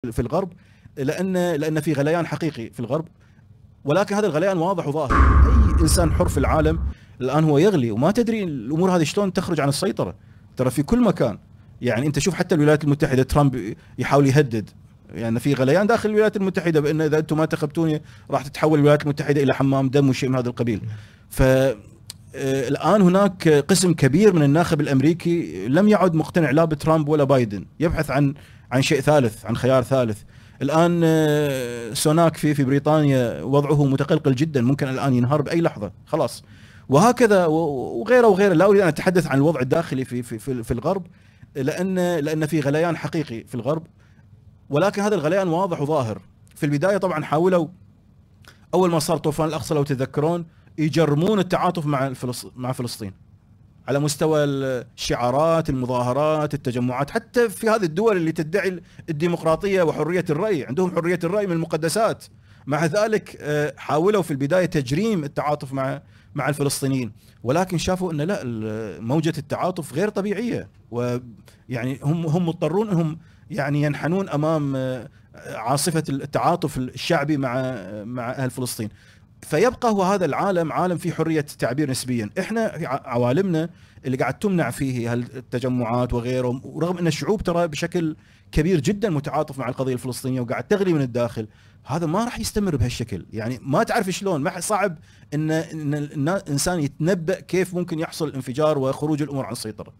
في الغرب لأن لأن في غليان حقيقي في الغرب. ولكن هذا الغليان واضح وظاهر. أي إنسان حر في العالم الآن هو يغلي وما تدري الأمور هذه شلون تخرج عن السيطرة. ترى في كل مكان. يعني أنت شوف حتى الولايات المتحدة ترامب يحاول يهدد. يعني في غليان داخل الولايات المتحدة بأن إذا أنتم ما انتخبتوني راح تتحول الولايات المتحدة إلى حمام دم وشيء من هذا القبيل. ف الآن هناك قسم كبير من الناخب الأمريكي لم يعد مقتنع لا بترامب ولا بايدن. يبحث عن عن شيء ثالث عن خيار ثالث. الآن آه، سوناك في في بريطانيا وضعه متقلقل جدا ممكن الآن ينهار بأي لحظة. خلاص. وهكذا وغيره وغيره. لا أريد أن أتحدث عن الوضع الداخلي في في في, في الغرب لأن لأن في غليان حقيقي في الغرب. ولكن هذا الغليان واضح وظاهر. في البداية طبعا حاولوا أول ما صار طوفان الأقصى لو تتذكرون يجرمون التعاطف مع. مع فلسطين. على مستوى الشعارات المظاهرات التجمعات حتى في هذه الدول اللي تدعي الديمقراطية وحرية الرأي. عندهم حرية الرأي من المقدسات. مع ذلك آه، حاولوا في البداية تجريم التعاطف مع مع الفلسطينيين. ولكن شافوا إن لا موجة التعاطف غير طبيعية. ويعني هم هم مضطرون إنهم يعني ينحنون أمام آه، عاصفة التعاطف الشعبي مع مع أهل فلسطين. فيبقى هو هذا العالم عالم فيه حرية تعبير نسبيا. إحنا عوالمنا اللي قاعد تمنع فيه هالتجمعات وغيره ورغم إن الشعوب ترى بشكل كبير جدا متعاطف مع القضية الفلسطينية وقاعد تغلي من الداخل هذا ما راح يستمر بهالشكل. يعني ما تعرف شلون ما صعب ان إن الانسان يتنبأ كيف ممكن يحصل انفجار وخروج الأمور عن السيطره